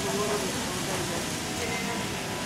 Thank you.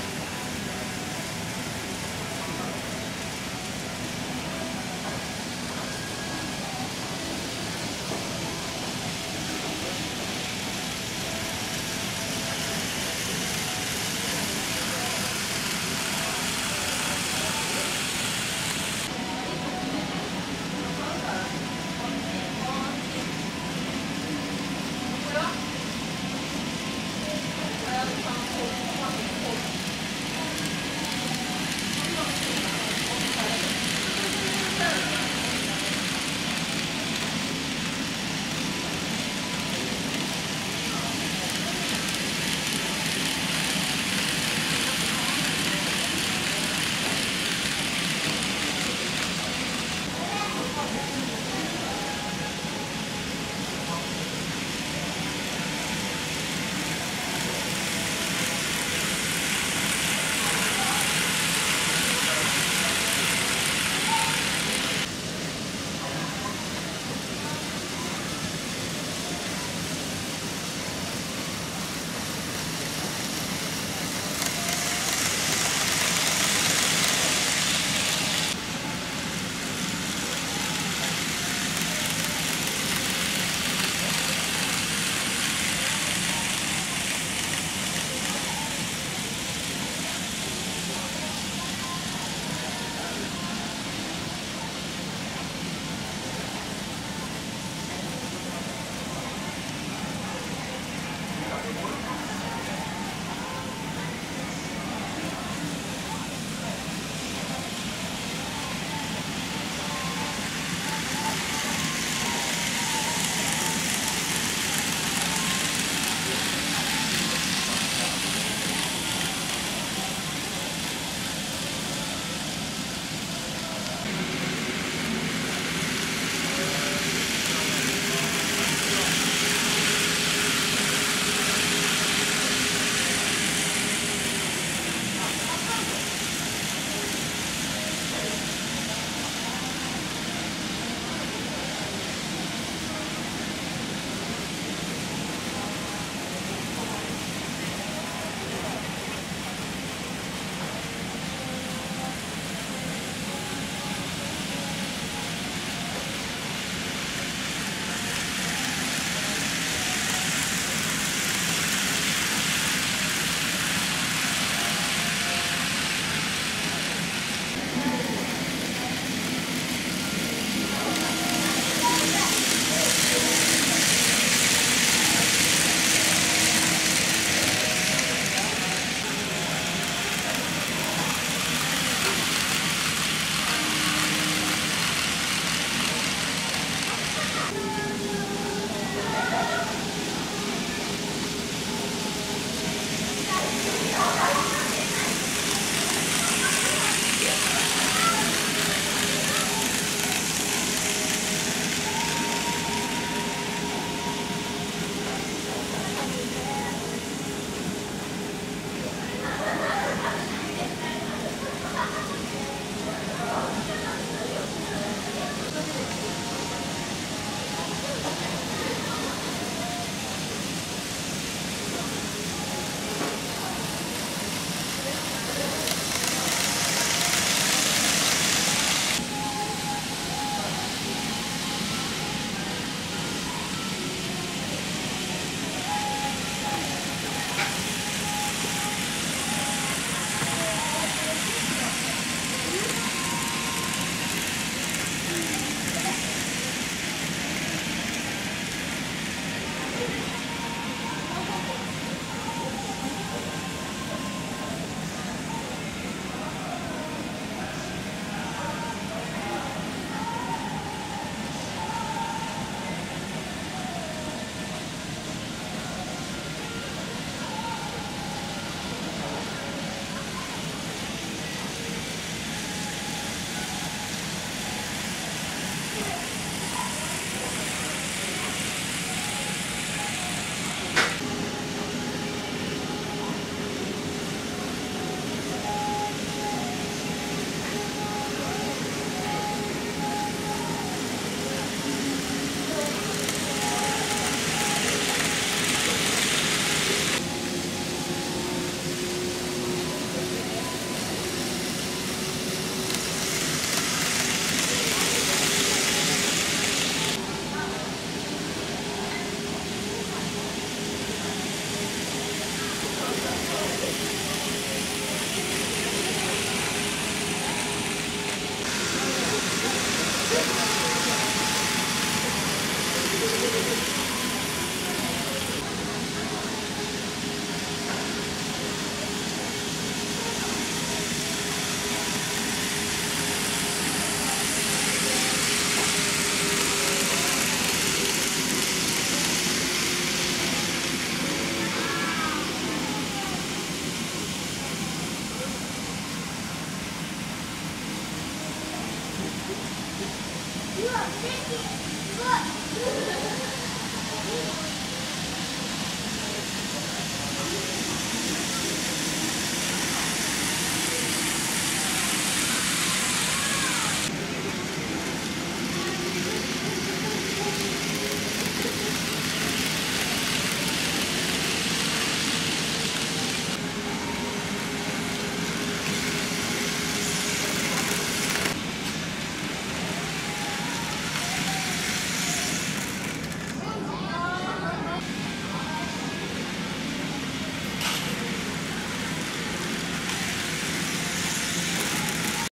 すごい